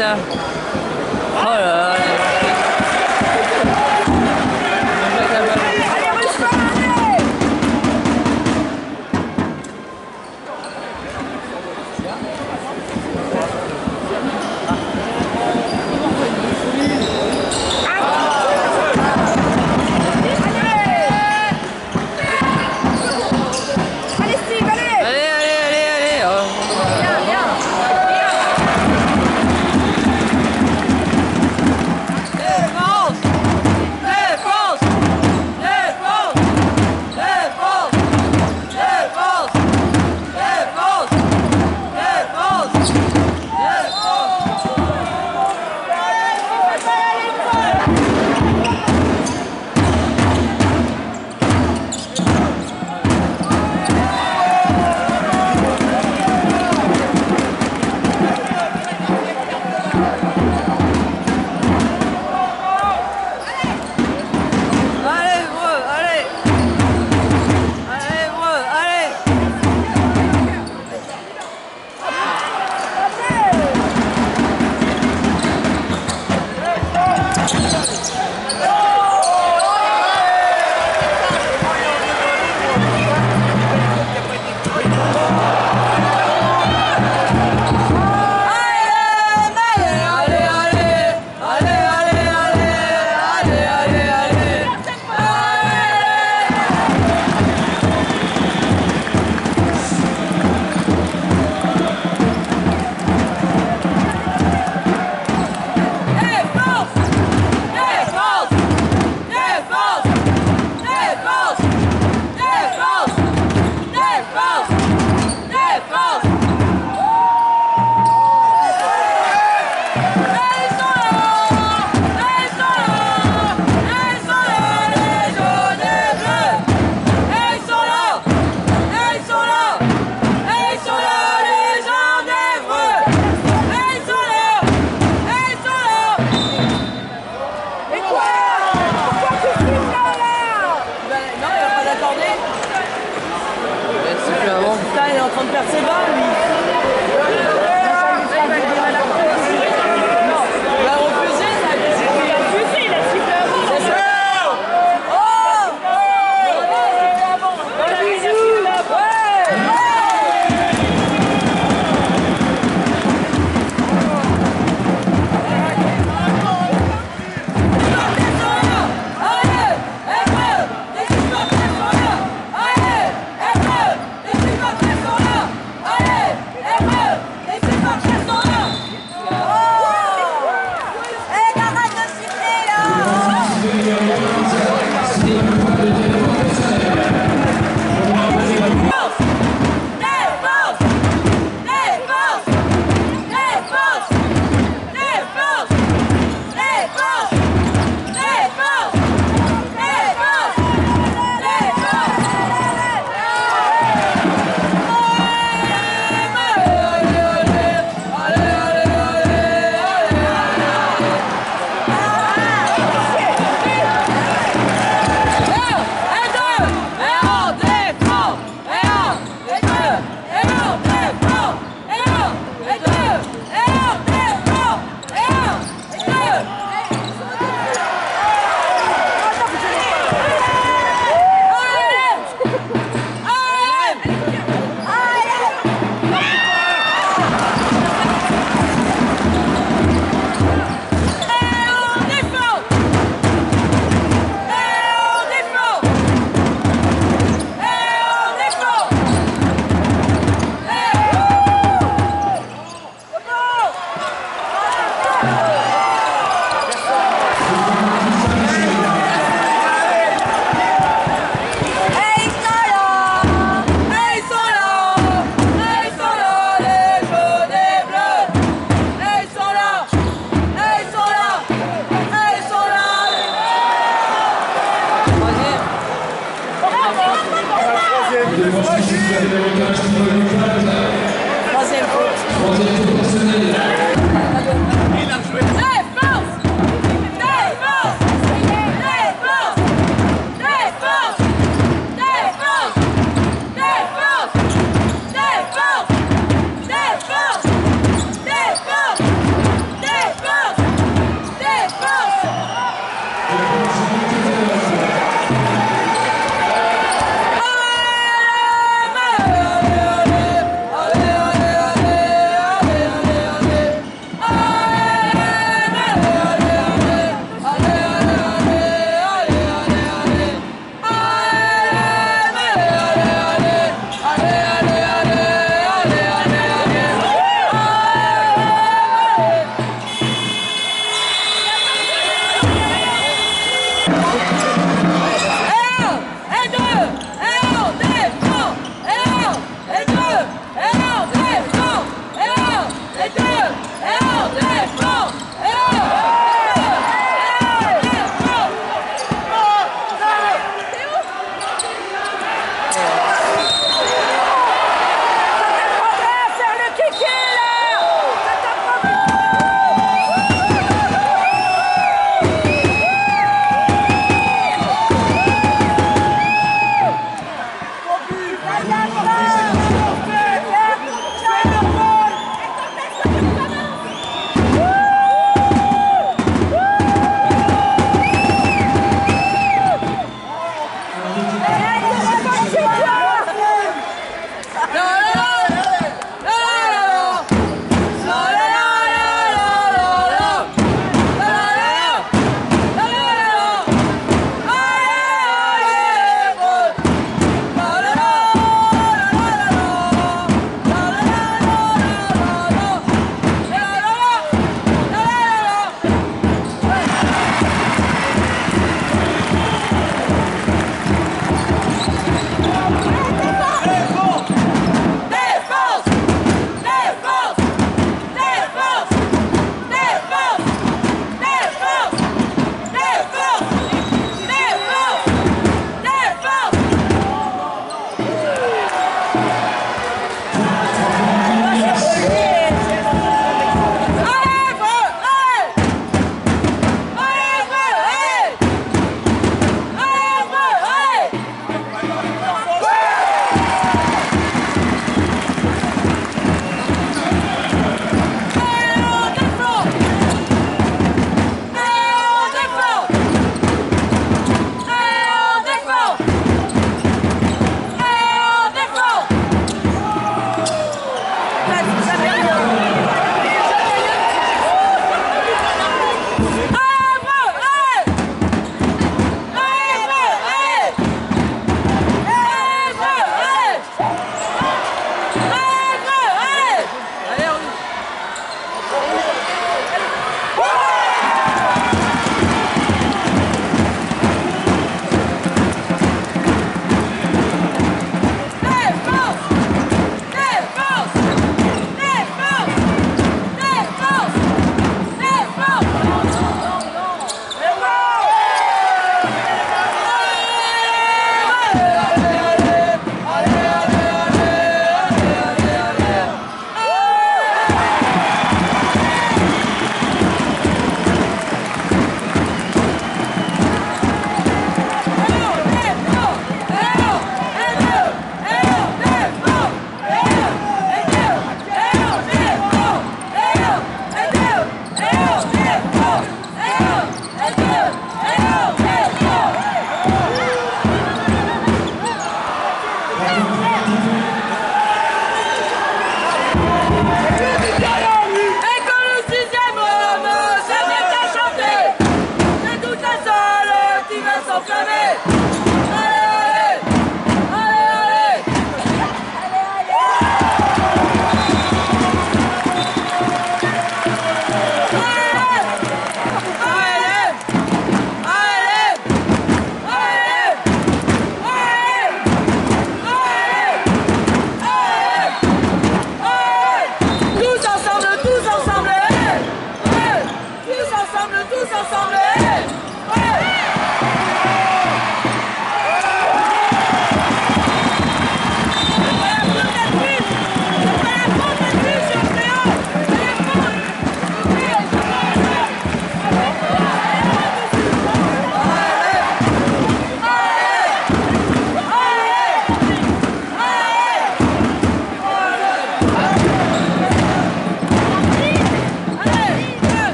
した。ら。Você vai ali.